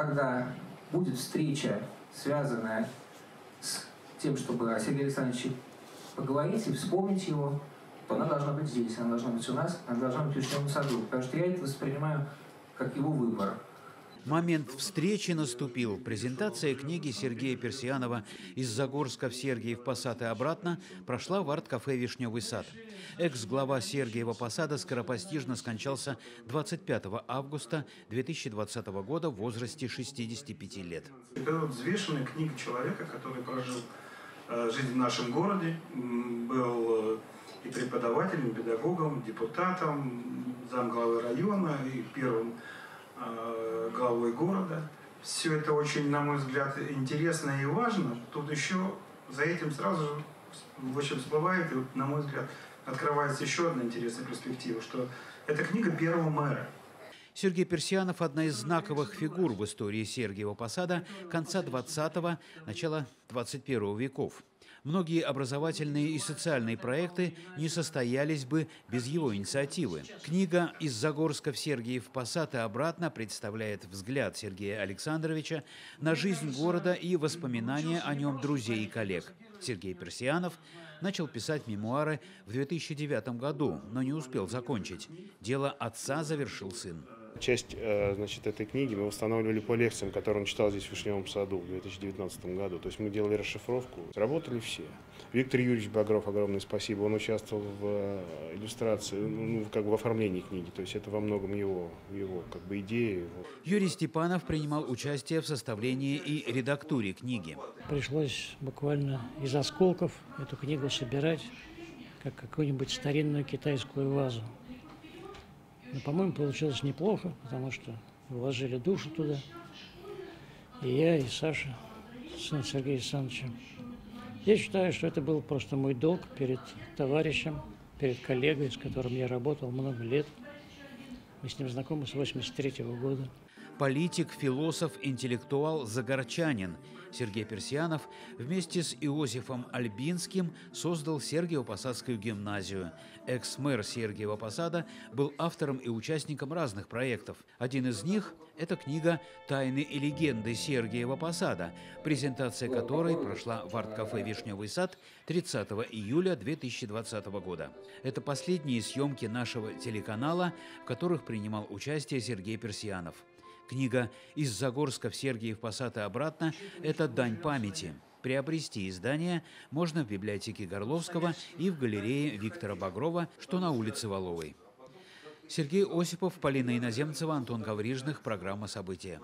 когда будет встреча, связанная с тем, чтобы о Сергее Александровиче поговорить и вспомнить его, то она должна быть здесь, она должна быть у нас, она должна быть в Вишневом саду. Потому что я это воспринимаю как его выбор. Момент встречи наступил. Презентация книги Сергея Персианова «Из Загорска в Сергиев Посад и обратно» прошла в арт-кафе «Вишневый сад». Экс-глава Сергиева Посада скоропостижно скончался 25 августа 2020 года в возрасте 65 лет. Это взвешенная книга человека, который прожил э, жизнь в нашем городе, был э, и преподавателем, и педагогом, депутатом, замглавы района и первым главой города. Все это очень, на мой взгляд, интересно и важно. Тут еще за этим сразу же в общем, всплывает, и, на мой взгляд, открывается еще одна интересная перспектива, что это книга первого мэра. Сергей Персианов – одна из знаковых фигур в истории Сергиева Посада конца 20-го, начала 21 веков. Многие образовательные и социальные проекты не состоялись бы без его инициативы. Книга «Из Загорска в Сергиев Посад и обратно» представляет взгляд Сергея Александровича на жизнь города и воспоминания о нем друзей и коллег. Сергей Персианов начал писать мемуары в 2009 году, но не успел закончить. Дело отца завершил сын. Часть э, значит, этой книги мы восстанавливали по лекциям, которые он читал здесь в Вишневом саду в 2019 году. То есть мы делали расшифровку. Работали все. Виктор Юрьевич Багров, огромное спасибо. Он участвовал в э, иллюстрации, ну, ну, как бы в оформлении книги. То есть это во многом его, его как бы идеи. Юрий Степанов принимал участие в составлении и редактуре книги. Пришлось буквально из осколков эту книгу собирать, как какую-нибудь старинную китайскую вазу. Но, по-моему, получилось неплохо, потому что вложили душу туда. И я, и Саша, сын Сергея Александровича. Я считаю, что это был просто мой долг перед товарищем, перед коллегой, с которым я работал много лет. Мы с ним знакомы с 83 -го года политик, философ, интеллектуал, загорчанин Сергей Персианов вместе с Иосифом Альбинским создал Сергиево-Посадскую гимназию. Экс-мэр Сергиева Посада был автором и участником разных проектов. Один из них – это книга «Тайны и легенды Сергиева Посада», презентация которой прошла в арт-кафе «Вишневый сад» 30 июля 2020 года. Это последние съемки нашего телеканала, в которых принимал участие Сергей Персианов. Книга «Из Загорска в Сергиев Посад и обратно» – это дань памяти. Приобрести издание можно в библиотеке Горловского и в галерее Виктора Багрова, что на улице Воловой. Сергей Осипов, Полина Иноземцева, Антон Гаврижных. Программа «События».